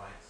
rights